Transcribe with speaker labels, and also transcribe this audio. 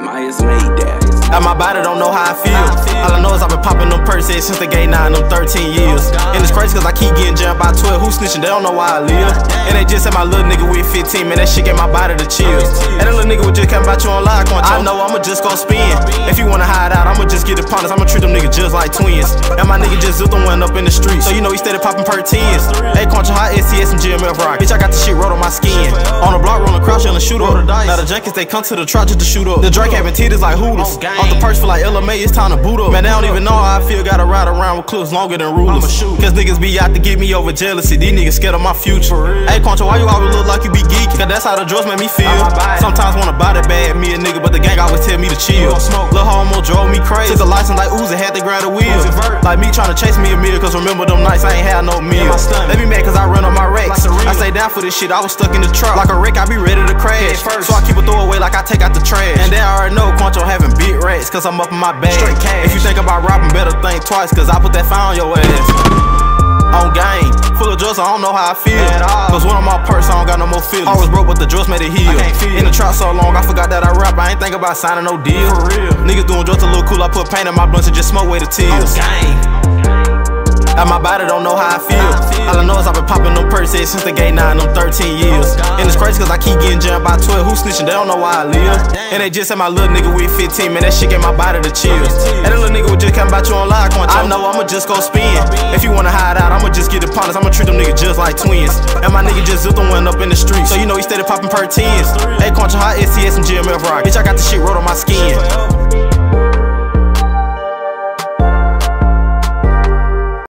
Speaker 1: it's made that.
Speaker 2: My body don't know how I feel. All I know is I've been popping them purses since the gay 9, them 13 years. And it's crazy cause I keep getting jammed by 12. Who snitching? They don't know why I live. And they just said my little nigga with 15, man. That shit gave my body the chills. And that little nigga was just coming about you on live. I know I'ma just go spin. If you wanna hide out, I'ma just get the partners. I'ma treat them niggas just like twins. And my nigga just zipped the one up in the street. So you know he steady popping per 10s. Hey, Quoncho Hot, STS, and GMF Rock. Bitch, I got the shit wrote on my skin. Shoot up. Now the junkies, they come to the trap just to shoot up. The Drake having titties like Hooters. Off the purse for like LMA, it's time to boot up. Man, I don't even know how I feel. Gotta ride around with clips longer than rulers. Cause niggas be out to get me over jealousy. These niggas scared of my future. Hey, Quoncho, why you always look like you be geeky? Cause that's how the drugs make me feel. Sometimes wanna buy that bad, me a nigga, but the gang always tell me to chill. Lil' homo drove me crazy. Took a license like Uzi, had to grab the wheel. Like me trying to chase me a meal, cause remember them nights I ain't had no meal. They be mad cause I run on my racks. I stay down for this shit, I was stuck in the truck. Like a wreck, I be ready to crash. So I keep a throwaway like I take out the trash. And they already know Quoncho having big racks, cause I'm up in my bag. If you think about robbing, better think twice, cause I put that fire on your ass. On game, full of drugs, I don't know how I feel. Cause when I'm on purse, I don't got no more feelings. I was broke, but the drugs made it heal. In the trap so long, I forgot that I rap. I ain't think about signing no deal. real Niggas doing drugs a little cool, I put paint in my blunts and just smoke away the tears. On game. And my body don't know how I feel. All I know is I've been popping them purses since the gate 9, them 13 years. Oh, and it's crazy cause I keep getting jammed by 12. Who snitching? They don't know why I live. And they just said my little nigga with 15, man. That shit gave my body the chills. And that little nigga was just coming about you on live. I know I'ma just go spin. If you wanna hide out, I'ma just get the partners. I'ma treat them niggas just like twins. And my nigga just zipped the one up in the street. So you know he steady popping per 10s. Hey, Quoncho Hot, STS, and GMF Rock. Bitch, I got the shit wrote on my skin.